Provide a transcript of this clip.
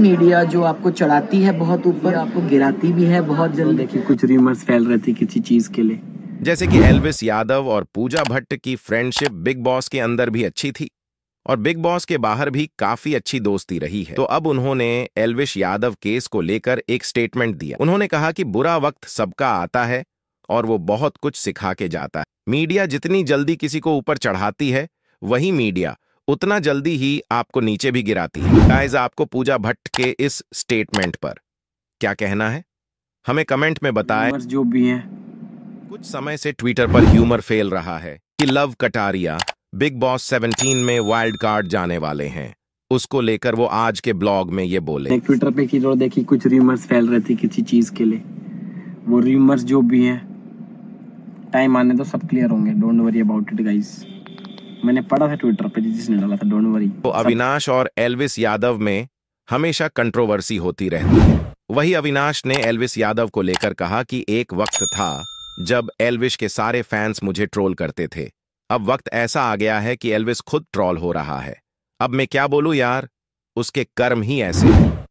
Media जो आपको चढ़ाती है बहुत ऊपर आपको गिराती भी है बहुत जल्दी। देखिए कुछ रिमर्स फैल रहे थे किसी चीज़ के लिए। जैसे कि एल्विस यादव और पूजा भट्ट की फ्रेंडशिप बिग बॉस के अंदर भी अच्छी थी और बिग बॉस के बाहर भी काफ़ी अच्छी दोस्ती रही है। तो अब उन्होंने एल्विश यादव केस को लेकर एक स्टेटमेंट दिया। उन्होंने कहा कि बुरा वक्त सबका आता है और वो बहुत कुछ सिखा के जाता है। मीडिया जितनी जल्दी किसी को ऊपर चढ़ाती है वही मीडिया उतना जल्दी ही आपको नीचे भी गिराती है। गाइस आपको पूजा भट्ट के इस स्टेटमेंट पर क्या कहना है? हमें कमेंट में बताएँ। जो भी हैं। कुछ समय से ट्विटर पर ह्यूमर फैल रहा है कि लव कटारिया बिग बॉस 17 में वाइल्ड कार्ड जाने वाले हैं। उसको लेकर वो आज के ब्लॉग में ये बोले। ट्विटर पे की देखी कुछ रिमर्स फैल रहे थे किसी चीज़ के लिए। वो रिमर्स जो भी हैं टाइम आने तो सब क्लियर होंगे। Don't worry about it guys मैंने पढ़ा था ट्विटर पे जिसने डाला था डोंट वरी तो अविनाश और एल्विस यादव में हमेशा कंट्रोवर्सी होती रहती है। वही अविनाश ने एल्विस यादव को लेकर कहा कि एक वक्त था जब एल्विश के सारे फैंस मुझे ट्रोल करते थे। अब वक्त ऐसा आ गया है कि एल्विस खुद ट्रोल हो रहा है। अब मैं क्या बोलूँ यार? उसके कर्म ही ऐसे हैं।